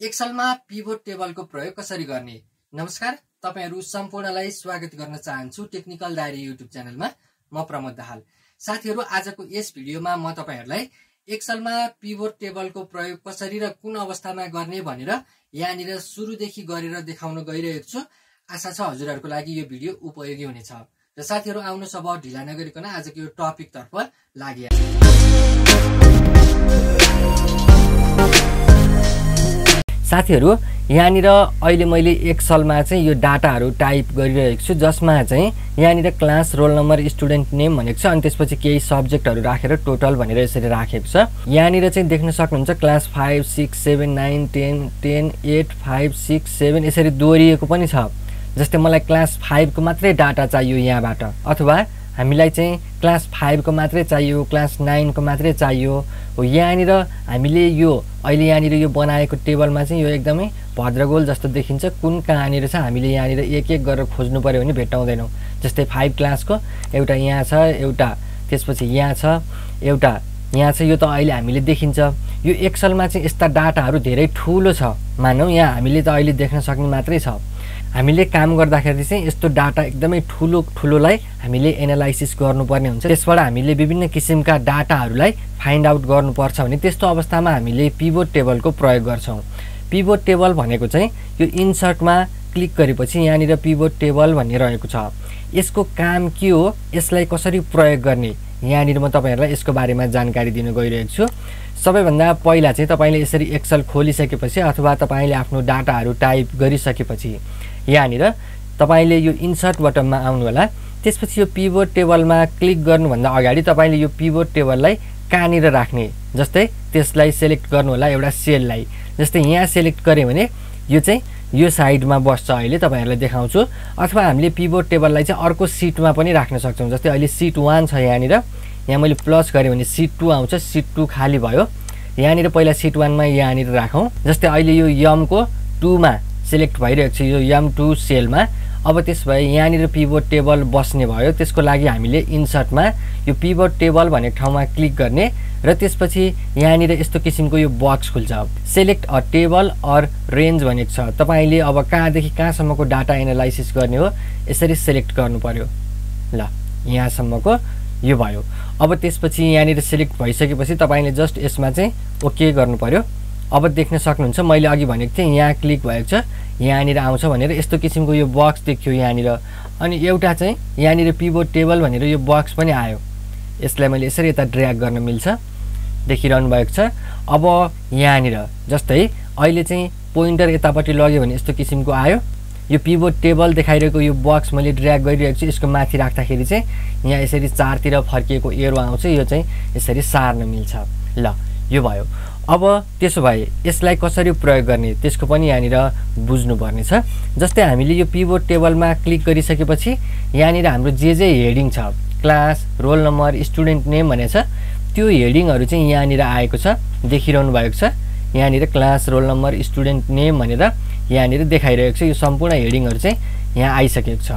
एक्सलमा pivot टेबलको प्रयोग कसरी गर्ने? नमस्कार तपाईँहरू सम्पूर्णलाई स्वागत गर्न चाहन्छु टेक्निकल डायरी युट्युब च्यानलमा। म प्रमोद दाहाल। साथीहरू आजको यस भिडियोमा म तपाईँहरूलाई एक्सलमा पिभोट टेबलको प्रयोग कसरी र कुन अवस्थामा गर्ने भनेर यहाँनिर सुरुदेखि गरेर देखाउन गइरहेको छु। आशा छ हजुरहरूको लागि यो भिडियो उपयोगी हुनेछ। र साथीहरू आउनुहोस् अब ढिला नगरिकन आजको यो टपिकतर्फ लागि साथीहरू यहाँनिर अहिले मैले एक्सलमा चाहिँ यो डाटाहरू टाइप गरिरहेको छु जसमा चाहिँ यहाँनिर class roll number student name भनेको छ अनि त्यसपछि केही सब्जेक्टहरू राखेर टोटल भनेर यसरी राखेको छ। यहाँनिर चाहिँ देख्न सक्नुहुन्छ class five six seven nine ten ten eight five six seven यसरी दोहोरिएको पनि छ। जस्तै मलाई क्लास फाइभको मात्रै डाटा चाहियो यहाँबाट अथवा हामीलाई चाहिँ क्लास फाइभको मात्रै चाहियो क्लास नाइनको मात्रै चाहियो। हो यहाँनिर हामीले यो अहिले यहाँनिर यो बनाएको टेबलमा चाहिँ यो एकदमै भद्रगोल जस्तो देखिन्छ। कुन कहाँनिर छ हामीले यहाँनिर एक एक गरेर खोज्नु पऱ्यो भने भेट्टाउँदैनौँ। जस्तै फाइभ क्लासको एउटा यहाँ छ एउटा त्यसपछि यहाँ छ एउटा यहाँ चाहिँ यो त अहिले हामीले देखिन्छ। यो एक्सलमा चाहिँ यस्ता डाटाहरू धेरै ठुलो छ। मानौँ यहाँ हामीले त अहिले देख्न सक्ने मात्रै छ। हामीले काम गर्दाखेरि चाहिँ यस्तो डाटा एकदमै ठुलो ठुलोलाई हामीले एनालाइसिस गर्नुपर्ने हुन्छ। त्यसबाट हामीले विभिन्न किसिमका डाटाहरूलाई फाइन्ड आउट गर्नुपर्छ भने त्यस्तो अवस्थामा हामीले पिबोर्ड टेबलको प्रयोग गर्छौँ। पिबोर्ड टेबल भनेको चाहिँ यो इन्सर्टमा क्लिक गरेपछि यहाँनिर पिबोर्ड टेबल भन्ने रहेको छ। यसको काम के हो? यसलाई कसरी प्रयोग गर्ने? यहाँनिर म तपाईँहरूलाई यसको बारेमा जानकारी दिन गइरहेको छु। सबैभन्दा पहिला चाहिँ तपाईँले यसरी एक्सल खोलिसकेपछि अथवा तपाईँले आफ्नो डाटाहरू टाइप गरिसकेपछि यहाँनिर तपाईँले यो इन्सर्ट बटनमा आउनु होला त्यसपछि यो पिबोर्ड टेबलमा क्लिक गर्नुभन्दा अगाडि तपाईँले यो पिबोर्ड टेबललाई कहाँनिर राख्ने जस्तै त्यसलाई सेलेक्ट गर्नु होला एउटा सेललाई जस्तै यहाँ सेलेक्ट गऱ्यो भने यो चाहिँ यो साइडमा बस्छ अहिले तपाईँहरूलाई देखाउँछु। अथवा हामीले पिबोर्ड टेबललाई चाहिँ अर्को सिटमा पनि राख्न सक्छौँ जस्तै अहिले सिट वान छ यहाँनिर। यहाँ मैले प्लस गरेँ भने सिट टू आउँछ सिट टू खाली भयो। यहाँनिर पहिला सिट वानमा यहाँनिर राखौँ। जस्तै अहिले यो यमको टूमा सेलेक्ट भइरहेको छ यो यम टू सेलमा। अब त्यस भए यहाँनिर पिबोर्ड टेबल बस्ने भयो। त्यसको लागि हामीले इन्सर्टमा यो पिबोर्ड टेबल भन्ने ठाउँमा क्लिक गर्ने र त्यसपछि यहाँनिर यस्तो किसिमको यो बक्स खुल्छ। Select a table or range भनेको छ। तपाईँले अब कहाँदेखि कहाँसम्मको डाटा एनालाइसिस गर्ने हो यसरी सेलेक्ट गर्नु पऱ्यो ल यहाँसम्मको यो भयो। अब त्यसपछि यहाँनिर सेलेक्ट भइसकेपछि तपाईँले जस्ट यसमा चाहिँ ओके गर्नु पऱ्यो अब देख्न सक्नुहुन्छ मैले अघि भनेको थिएँ यहाँ क्लिक भएको छ यहाँनिर आउँछ भनेर यस्तो किसिमको यो बक्स देखियो यहाँनिर। अनि एउटा चाहिँ यहाँनिर पिबोर्ड टेबल भनेर यो बक्स पनि आयो। यसलाई मैले यसरी यता ड्र्याग गर्न मिल्छ। देखिरहनु भएको छ। अब यहाँनिर जस्तै अहिले चाहिँ पोइन्टर यतापट्टि लग्यो भने यस्तो किसिमको आयो। यो पिबोर्ड टेबल देखाइरहेको यो बक्स मैले ड्र्याग गरिरहेको छु यसको माथि राख्दाखेरि चाहिँ यहाँ यसरी चारतिर फर्किएको एरो आउँछ यो चाहिँ यसरी सार्न मिल्छ। ल यो भयो। अब त्यसो भए यसलाई कसरी प्रयोग गर्ने त्यसको पनि यहाँनिर बुझ्नुपर्ने छ जस्तै हामीले यो पिबोर्ड टेबलमा क्लिक गरिसकेपछि यहाँनिर हाम्रो जे जे हेडिङ छ class roll number student name भने छ त्यो हेडिङहरू चाहिँ यहाँनिर आएको छ देखिरहनु भएको छ। यहाँनिर class roll number student name भनेर यहाँनिर देखाइरहेको छ। यो सम्पूर्ण हेडिङहरू चाहिँ यहाँ आइसकेको छ।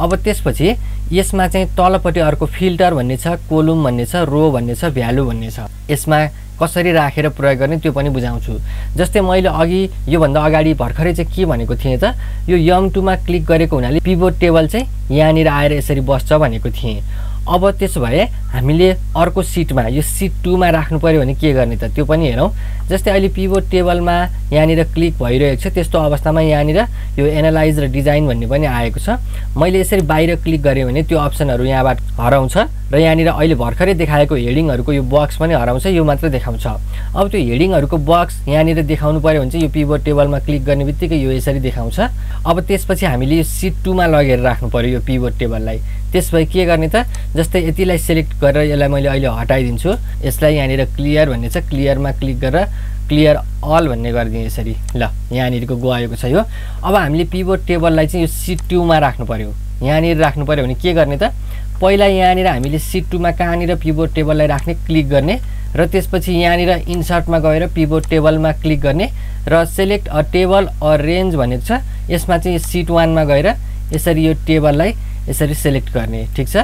अब त्यसपछि यसमा चाहिँ तलपट्टि अर्को फिल्टर भन्ने छ कोलुम भन्ने छ रो भन्ने छ भ्यालु भन्ने छ। यसमा कसरी राखेर प्रयोग गर्ने त्यो पनि बुझाउँछु। जस्तै मैले अघि योभन्दा अगाडि भर्खरै चाहिँ के भनेको थिएँ त यो यम टूमा क्लिक गरेको हुनाले पिबोर्ड टेबल चाहिँ यहाँनिर आएर यसरी बस्छ भनेको थिएँ। अब त्यसो भए हामीले अर्को सिटमा यो सिट टूमा राख्नु पऱ्यो भने के गर्ने त? त्यो पनि हेरौँ। जस्तै अहिले पिबोर्ड टेबलमा यहाँनिर क्लिक भइरहेको छ त्यस्तो अवस्थामा यहाँनिर यो एनालाइज र डिजाइन भन्ने पनि आएको छ। मैले यसरी बाहिर क्लिक गरेँ भने त्यो अप्सनहरू यहाँबाट हराउँछ र यहाँनिर अहिले भर्खरै देखाएको हेडिङहरूको यो बक्स पनि हराउँछ यो मात्र देखाउँछ। अब त्यो हेडिङहरूको बक्स यहाँनिर देखाउनु पऱ्यो भने चाहिँ यो पिबोर्ड टेबलमा क्लिक गर्ने बित्तिकै यो यसरी देखाउँछ। अब त्यसपछि हामीले यो सिट टूमा लगेर राख्नु पऱ्यो यो पिबोर्ड टेबललाई। त्यस भए के गर्ने त जस्तै यतिलाई सेलेक्ट गरेर यसलाई मैले अहिले हटाइदिन्छु। यसलाई यहाँनिर क्लियर भन्ने छ क्लियरमा क्लिक गरेर क्लियर अल भन्ने गरिदिएँ यसरी। ल यहाँनिरको गएको छ यो। अब हामीले पिबोर्ड टेबललाई चाहिँ यो सिट टूमा राख्नु पऱ्यो यहाँनिर राख्नु पऱ्यो भने के गर्ने त पहिला यहाँनिर हामीले सिट टूमा कहाँनिर पिबोर्ड टेबललाई राख्ने क्लिक गर्ने र त्यसपछि यहाँनिर इन्सर्टमा गएर पिबोर्ड टेबलमा क्लिक गर्ने र select a table a range भनेको छ यसमा चाहिँ सिट वानमा गएर यसरी यो टेबललाई यसरी सेलेक्ट गर्ने ठिक छ?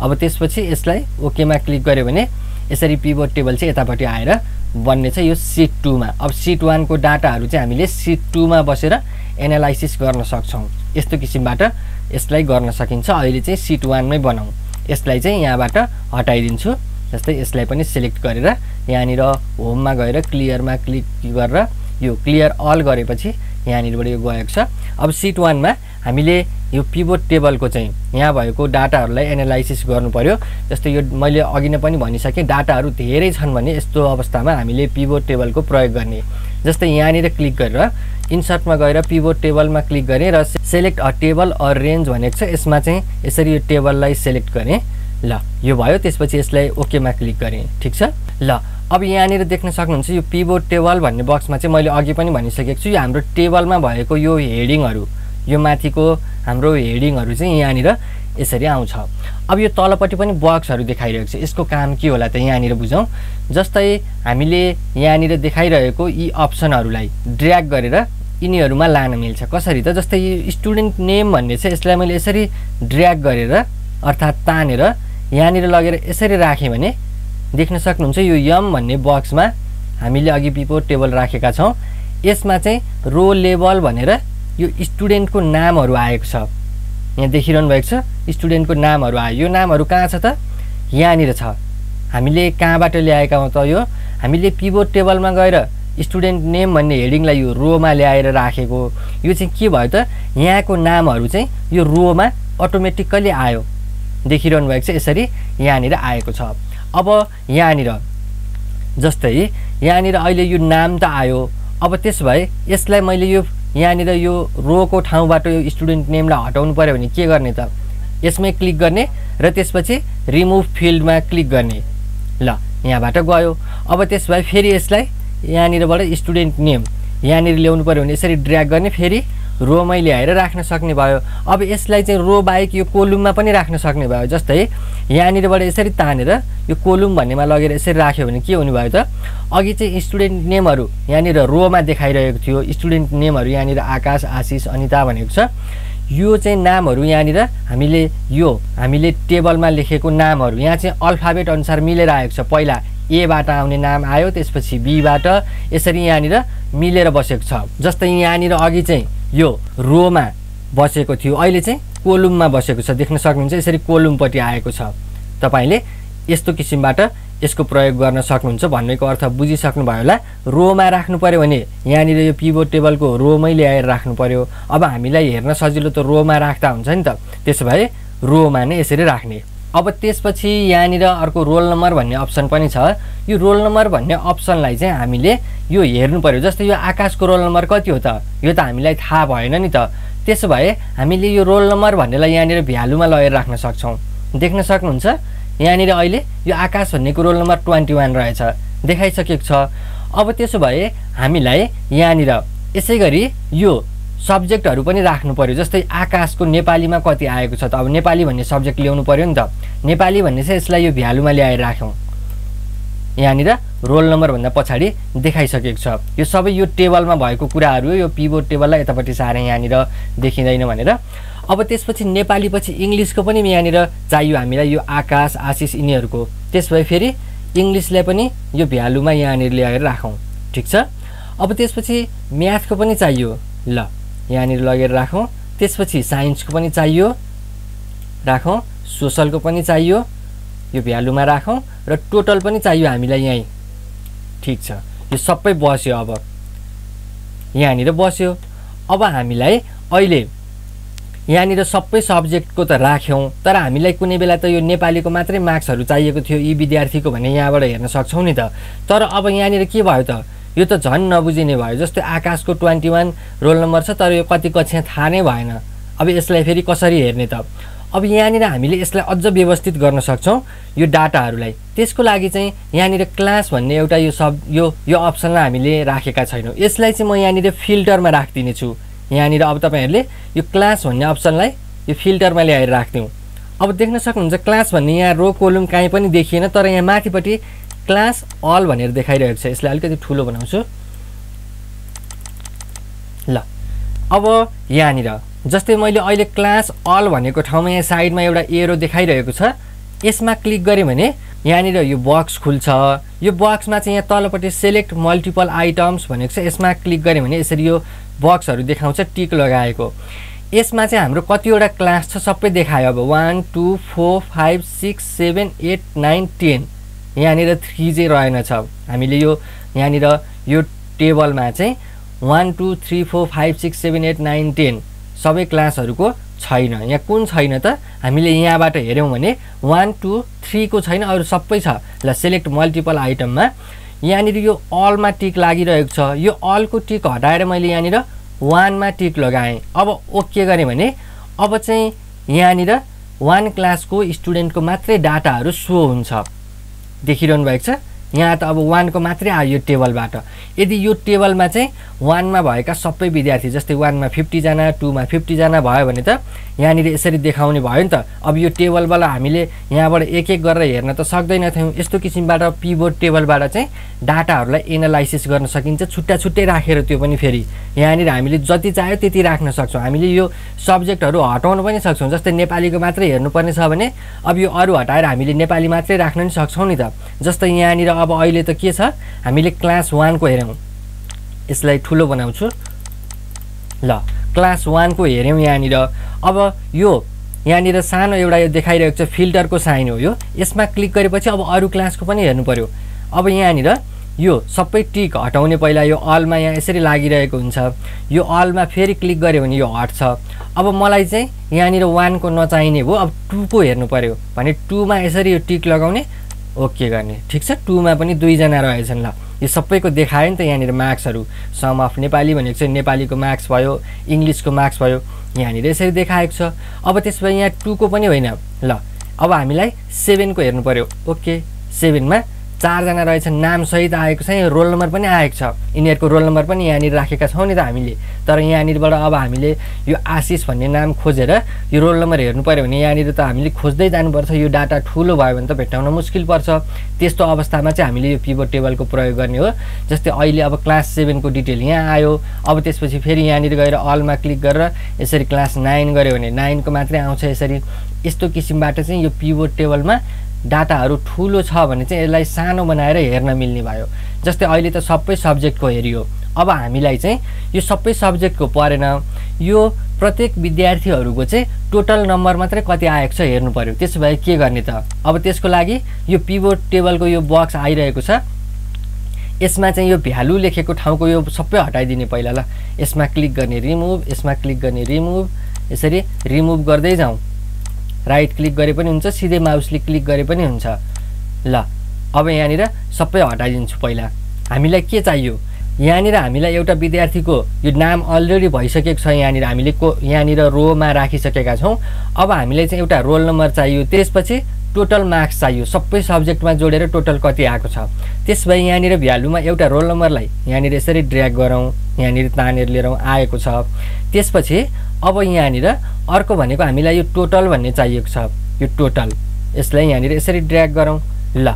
अब त्यसपछि यसलाई ओकेमा क्लिक गऱ्यो भने यसरी पिभोट टेबल चाहिँ यतापट्टि आएर बन्ने छ यो सिट टूमा अब सिट वानको डाटाहरू चाहिँ हामीले सिट टूमा बसेर एनालाइसिस गर्न सक्छौँ। यस्तो किसिमबाट यसलाई गर्न सकिन्छ। अहिले चाहिँ सिट वानमै बनाऊँ। यसलाई चाहिँ यहाँबाट हटाइदिन्छु जस्तै यसलाई पनि सिलेक्ट गरेर यहाँनिर होममा गएर क्लियरमा क्लिक गरेर यो क्लियर अल गरेपछि यहाँनिरबाट यो गएको छ। अब सिट वानमा हामीले यो पिबोर्ड टेबलको चाहिँ यहाँ भएको डाटाहरूलाई एनालाइसिस पऱ्यो जस्तै यो मैले अघि नै पनि भनिसकेँ डाटाहरू धेरै छन् भने यस्तो अवस्थामा हामीले पिबोर्ड टेबलको प्रयोग गर्ने। जस्तै यहाँनिर क्लिक गरेर इन्सर्टमा गएर पिबोर्ड टेबलमा क्लिक गरेँ र select a table or range भनेको छ यसमा चाहिँ यसरी यो टेबललाई सेलेक्ट गरेँ। ल यो भयो त्यसपछि यसलाई ओकेमा क्लिक गरेँ। ठिक छ? ल अब यहाँनिर देख्न सक्नुहुन्छ यो पिबोर्ड टेबल भन्ने बक्समा चाहिँ मैले अघि पनि भनिसकेको छु यो हाम्रो टेबलमा भएको यो हेडिङहरू यो माथिको हाम्रो हेडिङहरू चाहिँ यहाँनिर यसरी आउँछ। अब यो तलपट्टि पनि बक्सहरू देखाइरहेको छ यसको काम के होला त यहाँनिर बुझौँ? जस्तै हामीले यहाँनिर देखाइरहेको यी अप्सनहरूलाई ड्र्याग गरेर यिनीहरूमा लान मिल्छ। कसरी त? जस्तै स्टुडेन्ट नेम भन्ने छ यसलाई मैले यसरी ड्र्याग गरेर अर्थात् तानेर यहाँनिर लगेर यसरी राखेँ भने देख्न सक्नुहुन्छ यो यम भन्ने बक्समा हामीले अघि पिपो टेबल राखेका छौँ। यसमा चाहिँ रो लेभल भनेर यो स्टुडेन्टको नामहरू आएको छ। यहाँ देखिरहनु भएको छ स्टुडेन्टको नामहरू आयो। यो नामहरू कहाँ छ त? यहाँनिर छ। हामीले कहाँबाट ल्याएका हौँ त यो? हामीले पिबोर्ड टेबलमा गएर स्टुडेन्ट नेम भन्ने हेडिङलाई यो रोमा ल्याएर राखेको। यो चाहिँ के भयो त? यहाँको नामहरू चाहिँ यो रोमा अटोमेटिकल्ली आयो। देखिरहनु भएको छ यसरी यहाँनिर आएको छ। अब यहाँनिर जस्तै यहाँनिर अहिले यो नाम त आयो। अब त्यसो भए यसलाई मैले यो यहाँनिर यो रोको ठाउँबाट यो स्टुडेन्ट नेमलाई हटाउनु पऱ्यो भने के गर्ने त? यसमै क्लिक गर्ने र त्यसपछि रिमुभ फिल्डमा क्लिक गर्ने। ल यहाँबाट गयो। अब त्यसो भए फेरि यसलाई यहाँनिरबाट स्टुडेन्ट नेम यहाँनिर ल्याउनु पऱ्यो भने यसरी ड्र्याग गर्ने फेरि रोमै ल्याएर राख्न सक्ने भयो। अब यसलाई चाहिँ रो बाहेक यो कोलुममा पनि राख्न सक्ने भयो। जस्तै यहाँनिरबाट यसरी तानेर यो कोलुम भन्नेमा लगेर यसरी राख्यो भने के हुने भयो त? अघि चाहिँ स्टुडेन्ट नेमहरू यहाँनिर रोमा देखाइरहेको थियो। स्टुडेन्ट नेमहरू यहाँनिर आकाश आशिष अनिता भनेको छ। यो चाहिँ नामहरू यहाँनिर हामीले यो हामीले टेबलमा लेखेको नामहरू। यहाँ चाहिँ अल्फाबेट अनुसार मिलेर आएको छ। पहिला एबाट आउने नाम आयो त्यसपछि बीबाट यसरी यहाँनिर मिलेर बसेको छ। जस्तै यहाँनिर अघि चाहिँ यो रोमा बसेको थियो। अहिले चाहिँ कोलुममा बसेको छ। देख्न सक्नुहुन्छ यसरी कोलुमपट्टि आएको छ। तपाईँले यस्तो किसिमबाट यसको प्रयोग गर्न सक्नुहुन्छ भन्नेको अर्थ बुझिसक्नुभयो होला। रोमा राख्नु पऱ्यो भने यहाँनिर यो पिबोर्ड टेबलको रोमै ल्याएर राख्नु पऱ्यो अब हामीलाई हेर्न सजिलो त रोमा राख्दा हुन्छ नि त। त्यसो भए रोमा नै यसरी राख्ने। अब त्यसपछि यहाँनिर अर्को रोल नम्बर भन्ने अप्सन पनि छ। यो रोल नम्बर भन्ने अप्सनलाई चाहिँ हामीले यो हेर्नु पऱ्यो जस्तै यो आकाशको रोल नम्बर कति हो त? यो त हामीलाई थाहा भएन नि त। त्यसो भए हामीले यो रोल नम्बर भन्नेलाई यहाँनिर भ्यालुमा लगेर राख्न सक्छौँ। देख्न सक्नुहुन्छ यहाँनिर अहिले यो आकाश भन्नेको रोल नम्बर ट्वेन्टी वान रहेछ। देखाइसकेको छ। अब त्यसो भए हामीलाई यहाँनिर यसै गरी यो सब्जेक्टहरू पनि राख्नु पऱ्यो जस्तै आकाशको नेपालीमा कति आएको छ त। अब नेपाली भन्ने सब्जेक्ट ल्याउनु पऱ्यो नि त। नेपाली भन्ने चाहिँ यसलाई यो भ्यालुमा ल्याएर राख्यौँ। यहाँनिर रोल नम्बरभन्दा पछाडि देखाइसकेको छ। यो सबै यो टेबलमा भएको कुराहरू यो पिबोर्ड टेबललाई यतापट्टि साह्रै यहाँनिर देखिँदैन भनेर। अब त्यसपछि नेपाली पछि इङ्ग्लिसको पनि यहाँनिर चाहियो हामीलाई यो आकाश आशिष यिनीहरूको। त्यस भए फेरि इङ्ग्लिसलाई पनि यो भ्यालुमा यहाँनिर ल्याएर राखौँ। ठिक छ? अब त्यसपछि म्याथको पनि चाहियो। ल यहाँनिर लगेर राखौँ। त्यसपछि साइन्सको पनि चाहियो। राखौँ। सोसलको पनि चाहियो। यो भ्यालुमा राखौँ र टोटल पनि चाहियो हामीलाई यहीँ। ठिक छ। यो सबै बस्यो अब। यहाँनिर बस्यो। अब हामीलाई अहिले यहाँनिर सबै सब्जेक्टको त राख्यौँ तर हामीलाई कुनै बेला त यो नेपालीको मात्रै मार्क्सहरू चाहिएको थियो यी विद्यार्थीको भने यहाँबाट हेर्न सक्छौँ नि त। तर अब यहाँनिर के भयो त? यो त झन् नबुझिने भयो जस्तै आकाशको ट्वेन्टी वान रोल नम्बर छ तर यो कति कक्षा थाहा नै भएन। अब यसलाई फेरि कसरी हेर्ने त? अब यहाँनिर हामीले यसलाई अझ व्यवस्थित गर्न सक्छौँ यो डाटाहरूलाई। त्यसको लागि चाहिँ यहाँनिर क्लास भन्ने एउटा यो सब यो यो अप्सनलाई हामीले राखेका छैनौँ। यसलाई चाहिँ म यहाँनिर फिल्टरमा राखिदिनेछु। यहाँनिर अब तपाईँहरूले यो क्लास भन्ने अप्सनलाई यो फिल्टरमा ल्याएर राखिदिउँ। अब देख्न सक्नुहुन्छ क्लास भन्ने यहाँ रो कोलुम काहीँ पनि देखिएन तर यहाँ माथिपट्टि क्लास अल भनेर देखाइरहेको छ। यसलाई अलिकति ठुलो बनाउँछु। ल अब यहाँनिर। जस्तै मैले अहिले क्लास अल भनेको ठाउँमा यहाँ साइडमा एउटा एरो देखाइरहेको छ यसमा क्लिक गरेँ भने यहाँनिर यो बक्स खुल्छ। यो बक्समा चाहिँ यहाँ तलपट्टि सेलेक्ट मल्टिपल आइटम्स भनेको छ यसमा क्लिक गऱ्यो भने यसरी यो बक्सहरू देखाउँछ टिक लगाएको। यसमा चाहिँ हाम्रो कतिवटा क्लास छ सबै देखायो। अब one two four five six seven eight nine ten यहाँनिर थ्री चाहिँ रहेनछ हामीले यो यहाँनिर यो टेबलमा चाहिँ one two three four five six seven eight nine ten सबै क्लासहरूको छैन। यहाँ कुन छैन त? हामीले यहाँबाट हेऱ्यौँ भने वान टू थ्रीको छैन अरू सबै छ। ल सेलेक्ट मल्टिपल आइटममा यहाँनिर यो अलमा टिक लागिरहेको छ। यो अलको टिक हटाएर मैले यहाँनिर वानमा टिक लगाएँ। अब ओके गरेँ भने अब चाहिँ यहाँनिर वान क्लासको स्टुडेन्टको मात्रै डाटाहरू सो हुन्छ। देखिरहनु भएको छ। यहाँ त अब वानको मात्रै आयो यो टेबलबाट। यदि यो टेबलमा चाहिँ वानमा भएका सबै विद्यार्थी जस्तै वानमा फिफ्टीजना टूमा फिफ्टीजना भयो भने त यहाँनिर यसरी देखाउने भयो नि त। अब यो टेबलबाट हामीले यहाँबाट एक एक गरेर हेर्न त सक्दैनथ्यौँ। यस्तो किसिमबाट पिबोर्ड टेबलबाट चाहिँ डाटाहरूलाई एनालाइसिस गर्न सकिन्छ। छुट्टा छुट्टै राखेर त्यो पनि फेरि यहाँनिर हामीले जति चाह्यो त्यति राख्न सक्छौँ। हामीले यो सब्जेक्टहरू हटाउन पनि सक्छौँ। जस्तै नेपालीको मात्रै हेर्नुपर्ने छ भने अब यो अरू हटाएर हामीले नेपाली मात्रै राख्न पनि सक्छौँ नि त। जस्तै यहाँनिर अब अहिले त के छ? हामीले क्लास वानको हेऱ्यौँ। यसलाई ठुलो बनाउँछु। ल क्लास वानको हेऱ्यौँ यहाँनिर। अब यो यहाँनिर सानो एउटा यो देखाइरहेको छ फिल्टरको साइन हो यो। यसमा क्लिक गरेपछि अब अरू क्लासको पनि हेर्नु पऱ्यो अब यहाँनिर यो सबै टिक हटाउने पहिला यो अलमा यहाँ यसरी लागिरहेको हुन्छ। यो अलमा फेरि क्लिक गऱ्यो भने यो हट्छ अब मलाई चाहिँ यहाँनिर वानको नचाहिने भयो अब टूको हेर्नु पऱ्यो भने टूमा यसरी यो टिक लगाउने। ओके गर्ने। ठिक छ टूमा पनि दुईजना रहेछन् ल। यो सबैको देखायो नि त यहाँनिर मार्क्सहरू। सम अफ नेपाली भनेको चाहिँ नेपालीको मार्क्स भयो इङ्ग्लिसको मार्क्स भयो यहाँनिर यसरी देखाएको छ। अब त्यसो भए यहाँ टूको पनि होइन। ल अब हामीलाई सेभेनको हेर्नु पऱ्यो ओके सेभेनमा चारजना रहेछन् नामसहित आएको छ रोल नम्बर पनि आएको छ। यिनीहरूको रोल नम्बर पनि यहाँनिर राखेका छौँ नि त हामीले। तर यहाँनिरबाट अब हामीले यो आशिष भन्ने नाम खोजेर यो रोल नम्बर हेर्नु पऱ्यो भने यहाँनिर त हामीले खोज्दै जानुपर्छ। यो डाटा ठुलो भयो भने त भेट्टाउन मुस्किल पर्छ। त्यस्तो अवस्थामा चाहिँ हामीले यो पिबोर्ड टेबलको प्रयोग गर्ने हो। जस्तै अहिले अब क्लास सेभेनको डिटेल यहाँ आयो। अब त्यसपछि फेरि यहाँनिर गएर अलमा क्लिक गरेर यसरी क्लास नाइन गऱ्यो भने नाइनको मात्रै आउँछ यसरी। यस्तो किसिमबाट चाहिँ यो पिबोर्ड टेबलमा डाटाहरू ठुलो छ भने चाहिँ यसलाई सानो बनाएर हेर्न मिल्ने भयो। जस्तै अहिले त सबै सब्जेक्टको हेरियो। अब हामीलाई चाहिँ यो सबै सब्जेक्टको परेन। यो प्रत्येक विद्यार्थीहरूको चाहिँ टोटल नम्बर मात्रै कति आएको छ हेर्नु पऱ्यो त्यसो भए के गर्ने त? अब त्यसको लागि यो पिबोर्ड टेबलको यो बक्स आइरहेको छ। यसमा चाहिँ यो भ्यालु लेखेको ठाउँको यो सबै हटाइदिने पहिला ल। यसमा क्लिक गर्ने रिमुभ यसमा क्लिक गर्ने रिमुभ यसरी रिमुभ गर्दै जाउँ। राइट क्लिक गरे पनि हुन्छ सिधै माउसले क्लिक गरे पनि हुन्छ। ल अब यहाँनिर सबै हटाइदिन्छु पहिला। हामीलाई के चाहियो? यहाँनिर हामीलाई एउटा विद्यार्थीको यो नाम अलरेडी भइसकेको छ यहाँनिर हामीले को यहाँनिर रोमा राखिसकेका छौँ। अब हामीलाई चाहिँ एउटा रोल नम्बर चाहियो। त्यसपछि टोटल मार्क्स चाहियो। सबै सब्जेक्टमा जोडेर टोटल कति आएको छ? त्यस भए यहाँनिर भ्यालुमा एउटा रोल नम्बरलाई यहाँनिर यसरी ड्र्याग गरौँ यहाँनिर तानेर लिएर आएको छ। त्यसपछि अब यहाँनिर अर्को भनेको हामीलाई यो टोटल भन्ने चाहिएको छ। यो टोटल यसलाई यहाँनिर यसरी ड्र्याग गरौँ। ल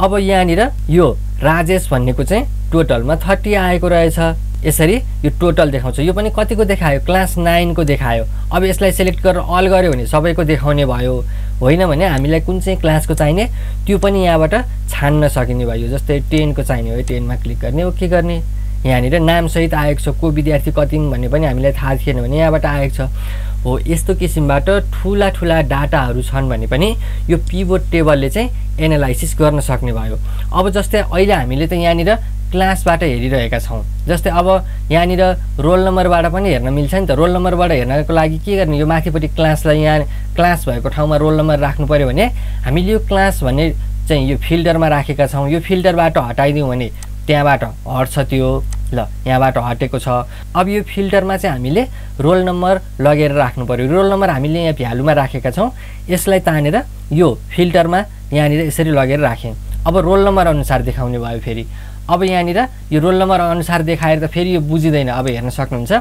अब यहाँनिर यो राजेश भन्नेको चाहिँ टोटलमा थर्टी आएको रहेछ। यसरी यो टोटल देखाउँछ। यो पनि कतिको देखायो? क्लास नाइनको देखायो। अब यसलाई सेलेक्ट गरेर अल गऱ्यो भने सबैको देखाउने भयो। होइन भने हामीलाई कुन चाहिँ क्लासको चाहिने? त्यो पनि यहाँबाट छान्न सकिने भयो। जस्तै टेनको चाहिने हो टेनमा क्लिक गर्ने ओके गर्ने? यहाँनिर नामसहित आएको छ को विद्यार्थी कति भन्ने पनि हामीलाई थाहा थिएन भने यहाँबाट आएको छ। हो यस्तो किसिमबाट ठुला ठुला डाटाहरू छन् भने पनि यो पिबोर्ड टेबलले चाहिँ एनालाइसिस गर्न सक्ने भयो। अब जस्तै अहिले हामीले त यहाँनिर क्लासबाट हेरिरहेका छौँ। जस्तै अब यहाँनिर रोल नम्बरबाट पनि हेर्न मिल्छ नि त। रोल नम्बरबाट हेर्नको लागि के गर्ने? यो माथिपट्टि क्लासलाई यहाँ क्लास भएको ठाउँमा रोल नम्बर राख्नु पऱ्यो भने हामीले यो क्लास भन्ने चाहिँ यो फिल्टरमा राखेका छौँ। यो फिल्टरबाट हटाइदिउँ भने त्यहाँबाट हट्छ त्यो ल यहाँबाट हटेको छ। अब यो फिल्टरमा चाहिँ हामीले रोल नम्बर लगेर राख्नु पऱ्यो रोल नम्बर हामीले यहाँ भ्यालुमा राखेका छौँ। यसलाई तानेर यो फिल्टरमा यहाँनिर यसरी लगेर राखेँ। अब रोल नम्बर अनुसार देखाउने भयो फेरि। अब यहाँनिर यो रोल नम्बर अनुसार देखाएर त फेरि यो बुझिँदैन। अब हेर्न सक्नुहुन्छ।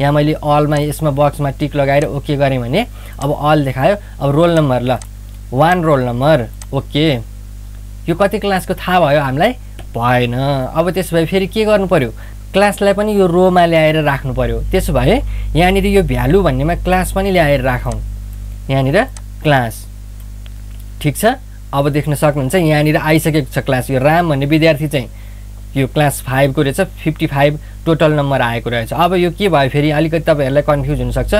यहाँ मैले अलमा यसमा बक्समा टिक लगाएर ओके गरेँ भने अब अल देखायो। अब रोल नम्बर ल। One roll number. ओके। यो कति क्लासको थाहा भयो हामीलाई? भएन। अब त्यसो भए फेरि के गर्नु पऱ्यो क्लासलाई पनि यो रोमा ल्याएर राख्नु पऱ्यो त्यसो भए यहाँनिर यो भ्यालु भन्नेमा क्लास पनि ल्याएर राखौँ। यहाँनिर क्लास। ठिक छ? अब देख्न सक्नुहुन्छ यहाँनिर आइसकेको छ क्लास। यो राम भन्ने विद्यार्थी चाहिँ यो क्लास फाइभको रहेछ फिफ्टी फाइभ टोटल नम्बर आएको रहेछ। अब यो के भयो फेरि? अलिकति तपाईँहरूलाई कन्फ्युज हुनसक्छ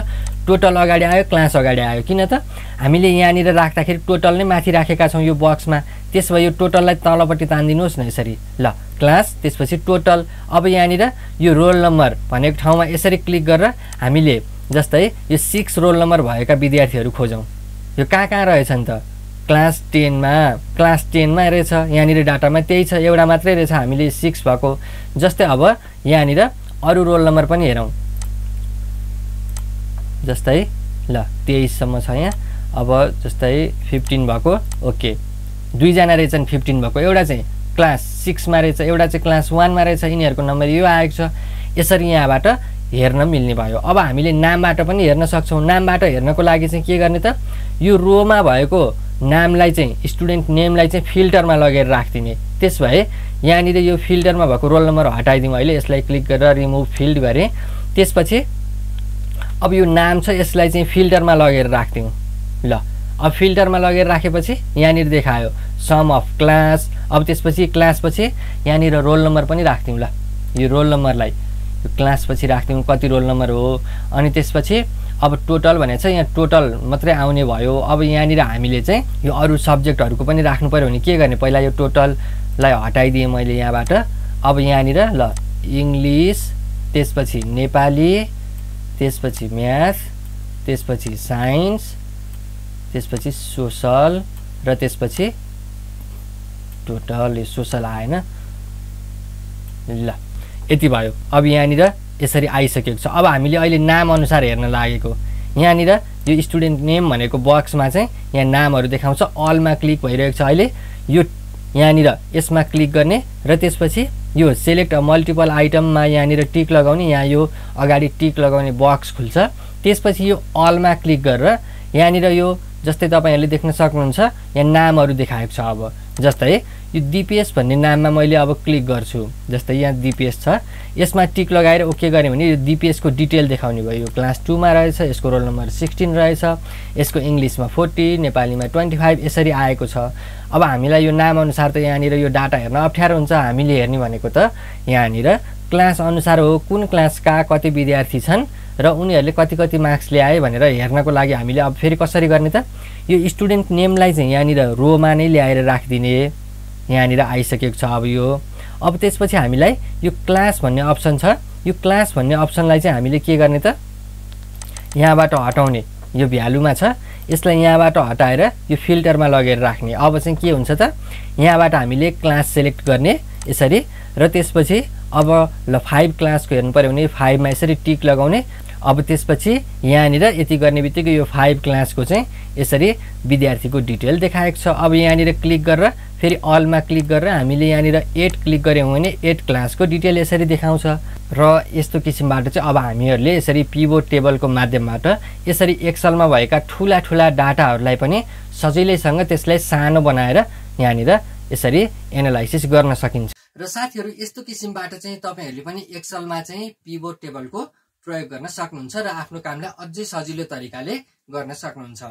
टोटल अगाडि आयो क्लास अगाडि आयो। किन त? हामीले यहाँनिर राख्दाखेरि टोटल नै माथि राखेका छौँ यो बक्समा। त्यसो भए यो टोटललाई तलपट्टि तानिदिनुहोस् न यसरी। ल क्लास त्यसपछि टोटल। अब यहाँनिर यो रोल नम्बर भनेको ठाउँमा यसरी क्लिक गरेर हामीले जस्तै यो सिक्स रोल नम्बर भएका विद्यार्थीहरू खोजौँ। यो कहाँ कहाँ रहेछन् त? क्लास टेनमा क्लास टेनमा रहेछ यहाँनिर डाटामा त्यही छ एउटा मात्रै रहेछ हामीले सिक्स भएको। जस्तै अब यहाँनिर अरू रोल नम्बर पनि हेरौँ। जस्तै ल तेइससम्म छ यहाँ। अब जस्तै फिफ्टिन भएको ओके। दुईजना रहेछन् फिफ्टिन भएको। एउटा चाहिँ क्लास सिक्समा रहेछ एउटा चाहिँ क्लास वानमा रहेछ। यिनीहरूको नम्बर यो आएको छ। यसरी यहाँबाट हेर्न मिल्ने भयो। अब हामीले नामबाट पनि हेर्न सक्छौँ। नामबाट हेर्नको लागि चाहिँ के गर्ने त? यो रोमा भएको नामलाई चाहिँ स्टुडेन्ट नेमलाई चाहिँ फिल्टरमा लगेर राखिदिने। त्यस भए यहाँनिर यो फिल्टरमा भएको रोल नम्बर हटाइदिउँ। अहिले यसलाई क्लिक गरेर रिमुभ फिल्ड गरेँ। त्यसपछि अब यो नाम छ यसलाई चाहिँ फिल्टरमा लगेर राखिदिउँ। ल। अब फिल्टरमा लगेर राखेपछि यहाँनिर देखायो सम अफ क्लास अब त्यसपछि क्लासपछि यहाँनिर रोल नम्बर पनि राखिदिउँ ल। यो रोल नम्बरलाई यो क्लासपछि राखिदिउँ कति रोल नम्बर हो? अनि त्यसपछि अब टोटल भनेको छ यहाँ टोटल मात्रै आउने भयो। अब यहाँनिर हामीले चाहिँ यो अरू सब्जेक्टहरूको पनि राख्नु पऱ्यो भने के गर्ने? पहिला यो टोटललाई हटाइदिएँ मैले यहाँबाट। अब यहाँनिर ल इङ्ग्लिस त्यसपछि नेपाली त्यसपछि म्याथ त्यसपछि साइन्स त्यसपछि सोसल र त्यसपछि टोटल यो सोसल आएन। ल यति भयो। अब यहाँनिर यसरी आइसकेको छ। अब हामीले अहिले नाम अनुसार हेर्न लागेको। यहाँनिर यो स्टुडेन्ट नेम भनेको बक्समा चाहिँ यहाँ नामहरू देखाउँछ। अलमा क्लिक भइरहेको छ अहिले। यो यहाँनिर यसमा क्लिक गर्ने र त्यसपछि यो सेलेक्ट मल्टिपल आइटममा यहाँनिर टिक लगाउने यहाँ यो अगाडि टिक लगाउने बक्स खुल्छ। त्यसपछि यो अलमा क्लिक गरेर यहाँनिर यो जस्तै तपाईँहरूले देख्न सक्नुहुन्छ यहाँ नामहरू देखाएको छ अब। जस्तै यो डिपिएस भन्ने नाममा मैले अब क्लिक गर्छु। जस्तै यहाँ डिपिएस छ। यसमा टिक लगाएर ओके गरेँ भने यो डिपिएसको डिटेल देखाउने भयो। यो क्लास टूमा रहेछ यसको रोल नम्बर सिक्सटिन रहेछ यसको इङ्ग्लिसमा फोर्टी नेपालीमा ट्वेन्टी फाइभ यसरी आएको छ। अब हामीलाई यो नामअनुसार त यहाँनिर यो डाटा हेर्न अप्ठ्यारो हुन्छ। हामीले हेर्ने भनेको त यहाँनिर क्लास अनुसार हो कुन क्लासका कति विद्यार्थी छन् र उनीहरूले कति कति मार्क्स ल्याए भनेर हेर्नको लागि हामीले अब फेरि कसरी गर्ने त? यो स्टुडेन्ट नेमलाई चाहिँ यहाँनिर रोमा नै ल्याएर राखिदिने यहाँनिर आइसकेको छ अब यो। अब त्यसपछि हामीलाई यो क्लास भन्ने अप्सन छ। यो क्लास भन्ने अप्सनलाई चाहिँ हामीले के गर्ने त? यहाँबाट हटाउने यो भ्यालुमा छ। यसलाई यहाँबाट हटाएर यो फिल्टरमा लगेर राख्ने। अब चाहिँ के हुन्छ त? यहाँबाट हामीले क्लास सेलेक्ट गर्ने यसरी र त्यसपछि अब ल फाइभ क्लासको हेर्नु पऱ्यो भने फाइभमा यसरी टिक लगाउने। अब त्यसपछि यहाँनिर यति गर्ने बित्तिकै यो फाइभ क्लासको चाहिँ यसरी विद्यार्थीको डिटेल देखाएको छ। अब यहाँनिर क्लिक गरेर फेरि अलमा क्लिक गरेर हामीले यहाँनिर एट क्लिक गऱ्यौँ भने एट क्लासको डिटेल यसरी देखाउँछ। र यस्तो किसिमबाट चाहिँ अब हामीहरूले यसरी पिबोर्ड टेबलको माध्यमबाट यसरी एक्सलमा भएका ठुला ठुला डाटाहरूलाई पनि सजिलैसँग त्यसलाई सानो बनाएर यहाँनिर यसरी एनालाइसिस गर्न सकिन्छ। र साथीहरू यस्तो किसिमबाट चाहिँ तपाईँहरूले पनि एक्सलमा चाहिँ पिबोर्ड टेबलको प्रयोग गर्न सक्नुहुन्छ र आफ्नो कामलाई अझै सजिलो तरिकाले गर्न सक्नुहुन्छ।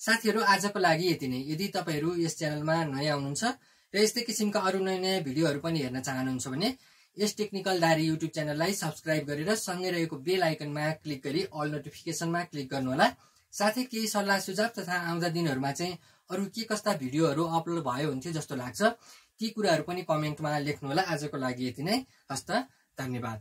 साथीहरू आजको लागि यति नै। यदि तपाईँहरू यस च्यानलमा नयाँ हुनुहुन्छ र यस्तै किसिमका अरू नयाँ नयाँ भिडियोहरू पनि हेर्न चाहनुहुन्छ भने यस टेक्निकल डायरी युट्युब च्यानललाई सब्सक्राइब गरेर सँगै रहेको बेल आइकनमा क्लिक गरी अल नोटिफिकेसनमा क्लिक गर्नुहोला। साथै केही सल्लाह सुझाव तथा आउँदा दिनहरूमा चाहिँ अरू के कस्ता भिडियोहरू अपलोड भयो हुन्थ्यो जस्तो लाग्छ ती कुराहरू पनि कमेन्टमा लेख्नुहोला। आजको लागि यति नै। हस्त धन्यवाद।